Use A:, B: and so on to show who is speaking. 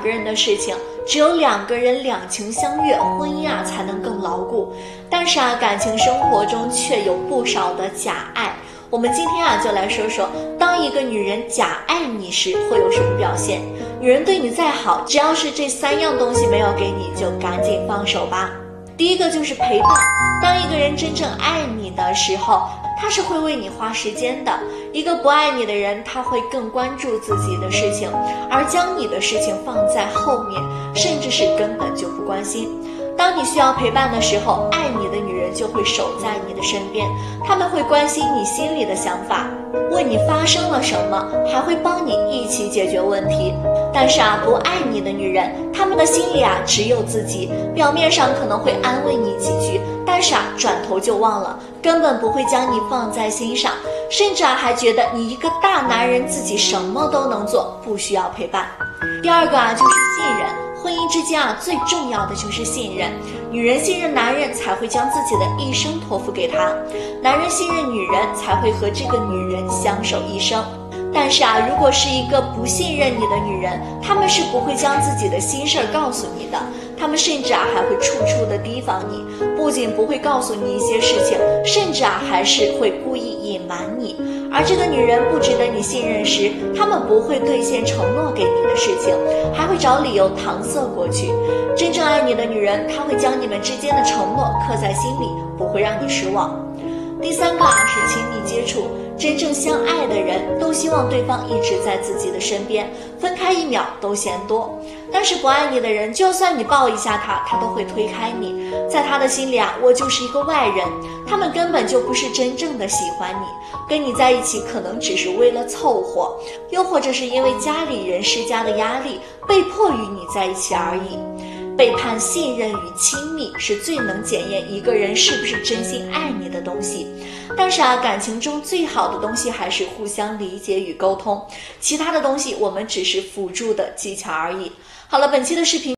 A: 个人的事情，只有两个人两情相悦，婚姻啊才能更牢固。但是啊，感情生活中却有不少的假爱。我们今天啊，就来说说，当一个女人假爱你时，会有什么表现？女人对你再好，只要是这三样东西没有给你，就赶紧放手吧。第一个就是陪伴。当一个人真正爱你的时候，他是会为你花时间的。一个不爱你的人，他会更关注自己的事情，而将你的事情放在后面，甚至是根本就不关心。当你需要陪伴的时候，爱你的女人就会守在你的身边，他们会关心你心里的想法，问你发生了什么，还会帮你一起解决问题。但是啊，不爱你的女人，她们的心里啊只有自己，表面上可能会安慰你几句，但是啊转头就忘了，根本不会将你放在心上，甚至啊还觉得你一个大男人自己什么都能做，不需要陪伴。第二个啊就是信任。婚姻之间啊，最重要的就是信任。女人信任男人，才会将自己的一生托付给他；男人信任女人，才会和这个女人相守一生。但是啊，如果是一个不信任你的女人，他们是不会将自己的心事儿告诉你的。他们甚至啊，还会处处的提防你，不仅不会告诉你一些事情，甚至啊，还是会故意隐瞒你。而这个女人不值得你信任时，他们不会兑现承诺给你的事情，还会找理由搪塞过去。真正爱你的女人，她会将你们之间的承诺刻在心里，不会让你失望。第三个，真正相爱的人都希望对方一直在自己的身边，分开一秒都嫌多。但是不爱你的人，就算你抱一下他，他都会推开你。在他的心里啊，我就是一个外人。他们根本就不是真正的喜欢你，跟你在一起可能只是为了凑合，又或者是因为家里人施加的压力，被迫与你在一起而已。背叛信任与亲密是最能检验一个人是不是真心爱你的东西。但是啊，感情中最好的东西还是互相理解与沟通，其他的东西我们只是辅助的技巧而已。好了，本期的视频。